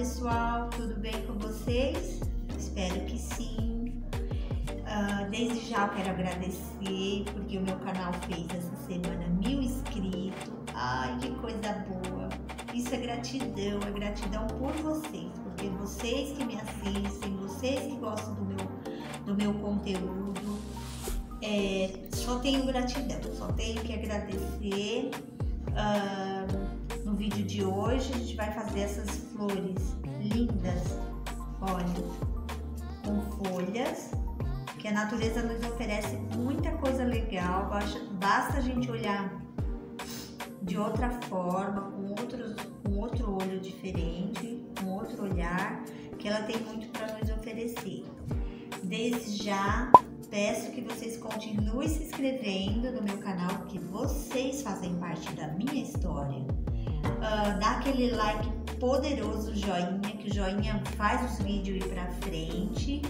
Pessoal, tudo bem com vocês? Espero que sim. Uh, desde já quero agradecer porque o meu canal fez essa semana mil inscritos. Ai, que coisa boa! Isso é gratidão, é gratidão por vocês, porque vocês que me assistem, vocês que gostam do meu, do meu conteúdo, é, só tenho gratidão, só tenho que agradecer. Uh, vídeo de hoje a gente vai fazer essas flores lindas, olha, com folhas, que a natureza nos oferece muita coisa legal, basta a gente olhar de outra forma, com, outros, com outro olho diferente, com outro olhar, que ela tem muito para nos oferecer. Desde já, peço que vocês continuem se inscrevendo no meu canal, porque vocês fazem parte da minha história uh, dá aquele like poderoso, joinha, que o joinha faz os vídeos ir pra frente.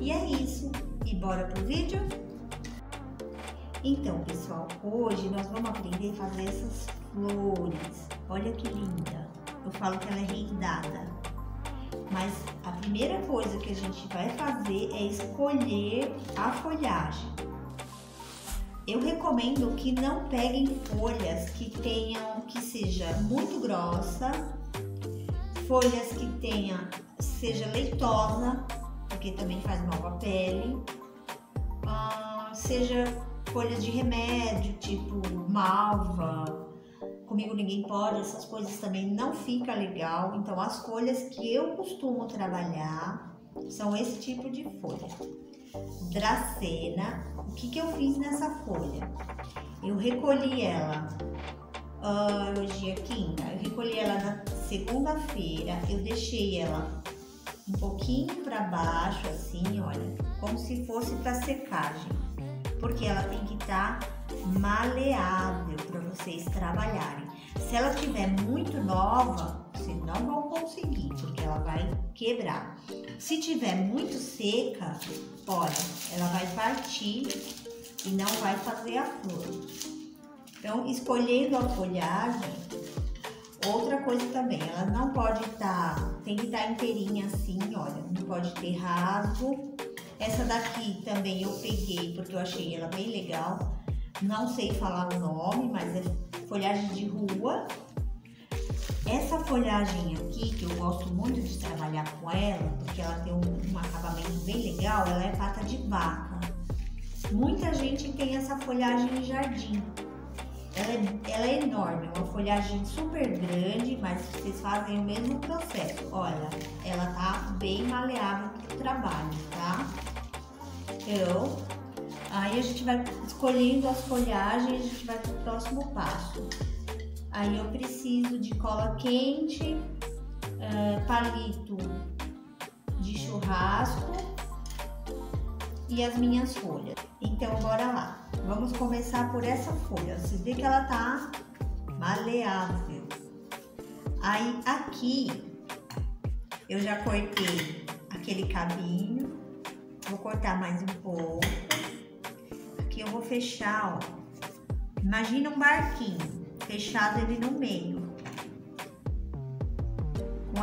E é isso. E bora pro vídeo? Então, pessoal, hoje nós vamos aprender a fazer essas flores. Olha que linda. Eu falo que ela é rendada. Mas a primeira coisa que a gente vai fazer é escolher a folhagem. Eu recomendo que não peguem folhas que tenham, que seja muito grossa, folhas que tenha, seja leitosa, porque também faz mal à pele, ah, seja folhas de remédio, tipo malva, comigo ninguém pode, essas coisas também não fica legal. Então as folhas que eu costumo trabalhar são esse tipo de folha. Dracena, o que, que eu fiz nessa folha? Eu recolhi ela, uh, hoje é quinta, eu recolhi ela na segunda-feira, eu deixei ela um pouquinho para baixo, assim, olha, como se fosse para secagem, porque ela tem que estar tá maleável para vocês trabalharem. Se ela tiver muito nova, vocês não vão conseguir, ela vai quebrar. Se tiver muito seca, olha, ela vai partir e não vai fazer a flor. Então, escolhendo a folhagem, outra coisa também, ela não pode estar, tá, tem que estar tá inteirinha assim, olha, não pode ter rasgo. Essa daqui também eu peguei porque eu achei ela bem legal. Não sei falar o nome, mas é folhagem de rua. Essa folhagem aqui, que eu gosto muito de trabalhar com ela, porque ela tem um, um acabamento bem legal, ela é pata de vaca. Muita gente tem essa folhagem em jardim. Ela é, ela é enorme, é uma folhagem super grande, mas vocês fazem o mesmo processo. Olha, ela tá bem maleável pro trabalho, tá? Então, aí a gente vai escolhendo as folhagens, a gente vai pro próximo passo. Aí eu preciso de cola quente, uh, palito de churrasco e as minhas folhas. Então, bora lá. Vamos começar por essa folha. Você vê que ela tá maleável. Aí, aqui, eu já cortei aquele cabinho. Vou cortar mais um pouco. Aqui eu vou fechar, ó. Imagina um barquinho fechado ele no meio.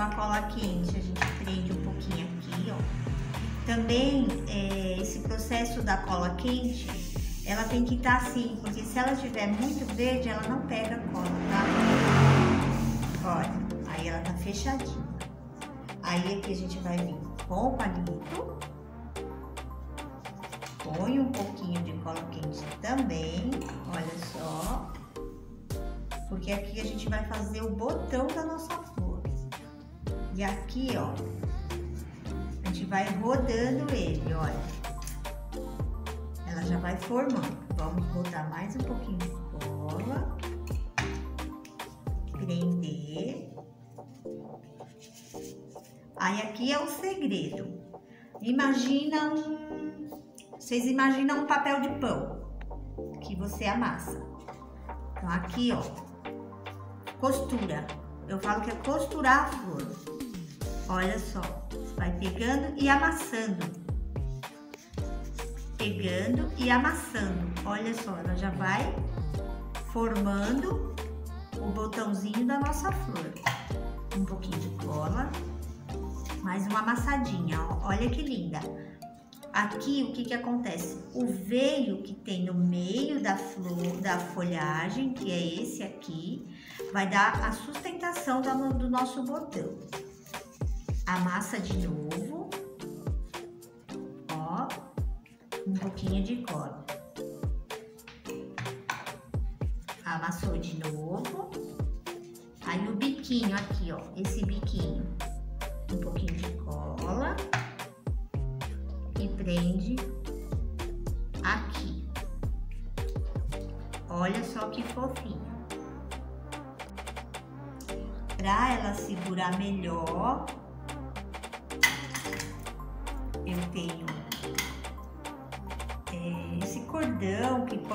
A cola quente, a gente prende um pouquinho aqui, ó. Também, é, esse processo da cola quente, ela tem que estar tá assim, porque se ela estiver muito verde, ela não pega a cola, tá? Olha, aí ela tá fechadinha. Aí aqui a gente vai vir com o palito. Põe um pouquinho de cola quente também, olha só porque aqui a gente vai fazer o botão da nossa flor. E aqui, ó, a gente vai rodando ele, olha. Ela já vai formando. Vamos botar mais um pouquinho de cola. Prender. Aí aqui é o segredo. Imagina um... Vocês imaginam um papel de pão que você amassa. Então aqui, ó, costura. Eu falo que é costurar a flor. Olha só, vai pegando e amassando. Pegando e amassando. Olha só, ela já vai formando o botãozinho da nossa flor. um pouquinho de cola, mais uma amassadinha, ó. olha que linda. Aqui, o que que acontece? O veio que tem no meio da flor, da folhagem, que é esse aqui, vai dar a sustentação do nosso botão. Amassa de novo, ó, um pouquinho de cola. Amassou de novo. Aí o biquinho aqui, ó, esse biquinho, um pouquinho de cola e prende aqui. Olha só que fofinho. Para ela segurar melhor,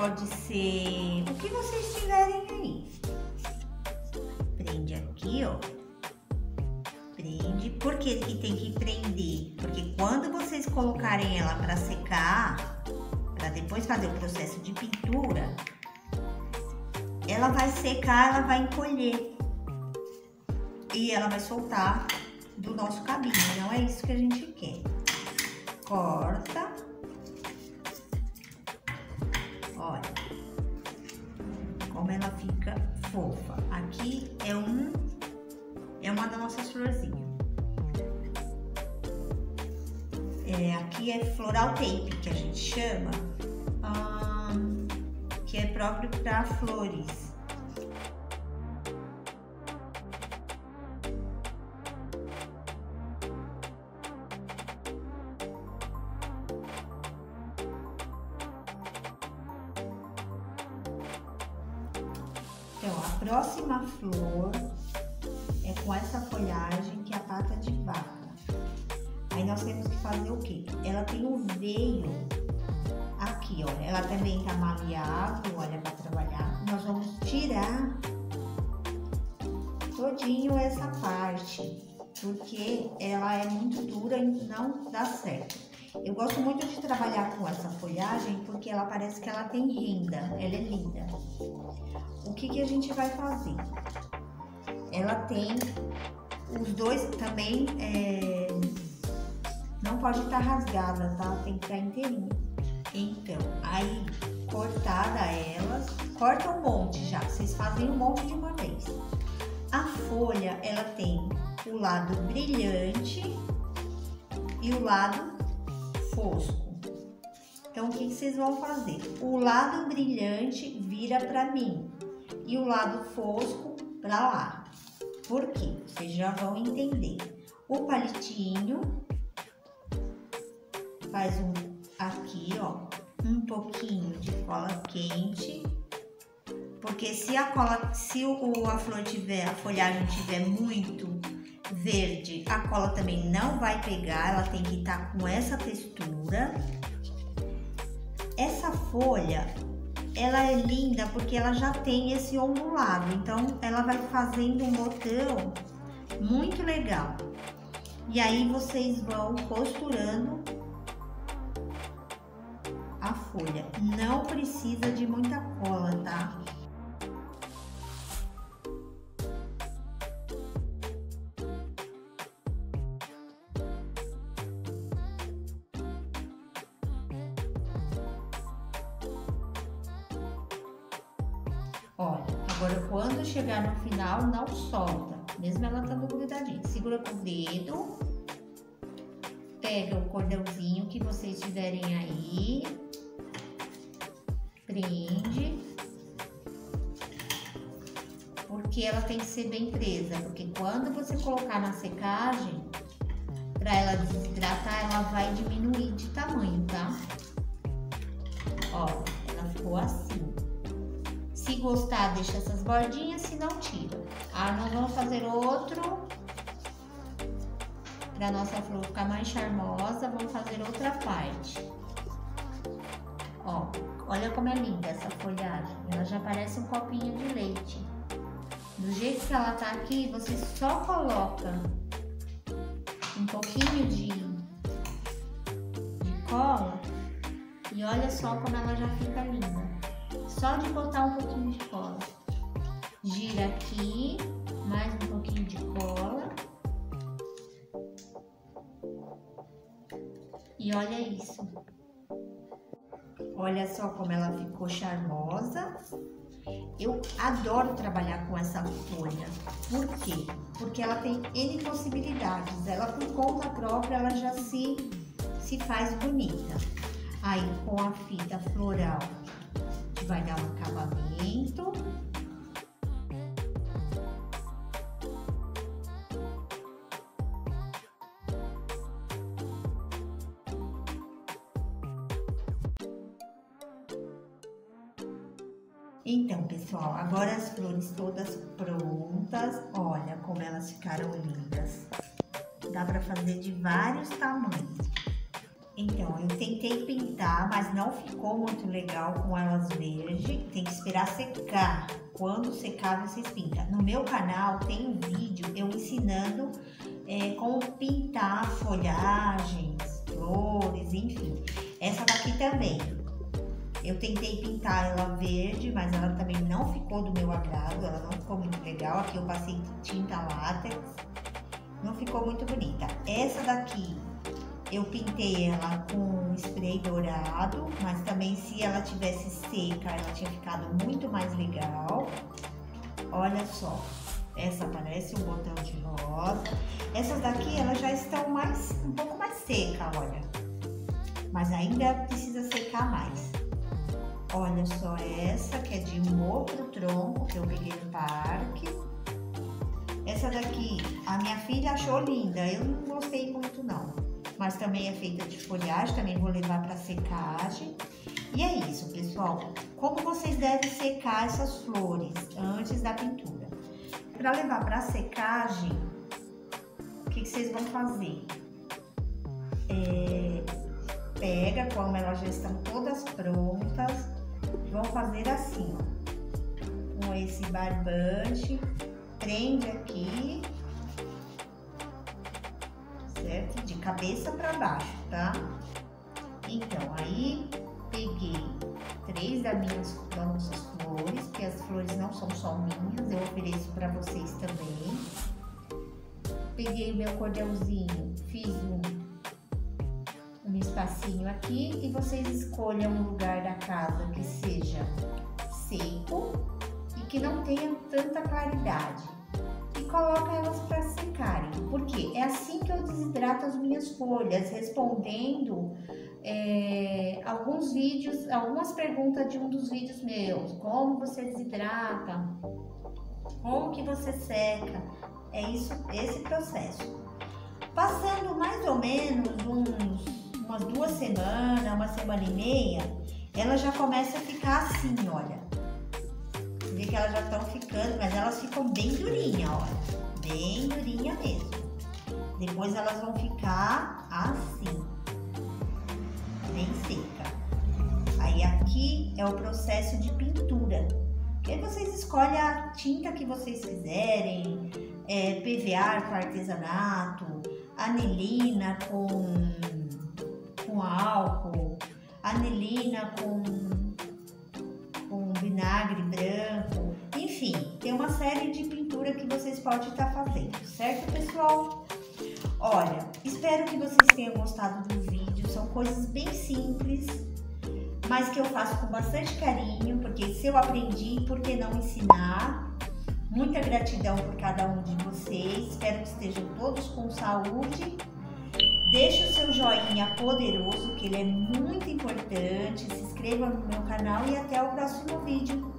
pode ser o que vocês tiverem aí. Prende aqui, ó. Prende. Por que, que tem que prender? Porque quando vocês colocarem ela para secar, para depois fazer o processo de pintura, ela vai secar, ela vai encolher. E ela vai soltar do nosso cabinho. Não é isso que a gente quer. Corta. Olha como ela fica fofa. Aqui é um é uma das nossas florzinhas. É, aqui é floral tape que a gente chama, hum, que é próprio para flores. Próxima flor é com essa folhagem que é a pata de vaca. Aí nós temos que fazer o quê? Ela tem o veio aqui, ó. Ela também tá maleável, olha, para trabalhar. Nós vamos tirar todinho essa parte, porque ela é muito dura e não dá certo. Eu gosto muito de trabalhar com essa folhagem porque ela parece que ela tem renda, ela é linda. O que, que a gente vai fazer? Ela tem os dois também, é, não pode estar tá rasgada, tá? Tem que estar tá inteirinha. Então, aí, cortada elas, corta um monte já, vocês fazem um monte de uma vez. A folha, ela tem o lado brilhante e o lado fosco. Então, o que vocês vão fazer? O lado brilhante vira para mim e o lado fosco para lá. Por quê? Vocês já vão entender. O palitinho faz um aqui, ó, um pouquinho de cola quente, porque se a cola, se o, a flor tiver, a folhagem tiver muito verde, a cola também não vai pegar, ela tem que estar tá com essa textura. Essa folha, ela é linda porque ela já tem esse ondulado, então ela vai fazendo um botão muito legal. E aí vocês vão costurando a folha. Não precisa de muita cola, tá? Olha, agora quando chegar no final, não solta, mesmo ela estando grudadinha. Segura com o dedo, pega o cordãozinho que vocês tiverem aí, prende, porque ela tem que ser bem presa, porque quando você colocar na secagem, para ela desidratar, ela vai diminuir de tamanho, tá? Ó, ela ficou assim. Gostar, deixa essas bordinhas, se não, tira. Ah, nós vamos fazer outro. Para nossa flor ficar mais charmosa, vamos fazer outra parte. Ó, olha como é linda essa folhagem. Ela já parece um copinho de leite. Do jeito que ela tá aqui, você só coloca um pouquinho de, de cola e olha só como ela já fica linda só de botar um pouquinho de cola. Gira aqui, mais um pouquinho de cola. E olha isso. Olha só como ela ficou charmosa. Eu adoro trabalhar com essa folha. Por quê? Porque ela tem N possibilidades. Ela, por conta própria, ela já se, se faz bonita. Aí, com a fita floral, vai dar um acabamento. Então, pessoal, agora as flores todas prontas. Olha como elas ficaram lindas. Dá para fazer de vários tamanhos. Então, eu tentei pintar, mas não ficou muito legal com elas verde. Tem que esperar secar. Quando secar, vocês pintam. No meu canal tem um vídeo eu ensinando é, como pintar folhagens, flores, enfim. Essa daqui também. Eu tentei pintar ela verde, mas ela também não ficou do meu agrado, ela não ficou muito legal. Aqui eu passei tinta látex, não ficou muito bonita. Essa daqui eu pintei ela com spray dourado, mas também se ela tivesse seca, ela tinha ficado muito mais legal. Olha só, essa parece um botão de rosa. Essas daqui, elas já estão mais, um pouco mais seca, olha. Mas ainda precisa secar mais. Olha só essa, que é de um outro tronco que eu peguei no parque. Essa daqui, a minha filha achou linda, eu não gostei muito não. Mas também é feita de folhagem, também vou levar para secagem. E é isso, pessoal. Como vocês devem secar essas flores antes da pintura? Para levar para secagem, o que, que, vocês vão fazer? É, pega, como elas já estão todas prontas, vão fazer assim, ó, com esse barbante, prende aqui, certo? De cabeça para baixo, tá? Então, aí peguei três das minhas das nossas flores, que as flores não são só minhas, eu ofereço para vocês também. Peguei meu cordãozinho, fiz um um espacinho aqui e vocês escolham um lugar da casa que seja seco e que não tenha tanta claridade coloca elas para secarem, porque é assim que eu desidrato as minhas folhas, respondendo é, alguns vídeos, algumas perguntas de um dos vídeos meus, como você desidrata, como que você seca, é isso, esse processo. Passando mais ou menos uns umas duas semanas, uma semana e meia, ela já começa a ficar assim, olha. Vê que elas já estão ficando, mas elas ficam bem durinha, olha. Bem durinha mesmo. Depois elas vão ficar assim, bem seca. Aí aqui é o processo de pintura. aí vocês escolhem a tinta que vocês quiserem, é, PVA com artesanato, anilina com com álcool, anilina com vinagre branco, enfim, tem uma série de pintura que vocês podem estar fazendo, certo pessoal? Olha, espero que vocês tenham gostado do vídeo, são coisas bem simples, mas que eu faço com bastante carinho, porque se eu aprendi, por que não ensinar? Muita gratidão por cada um de vocês, espero que estejam todos com saúde Deixe o seu joinha poderoso, que ele é muito importante. Se inscreva no meu canal e até o próximo vídeo.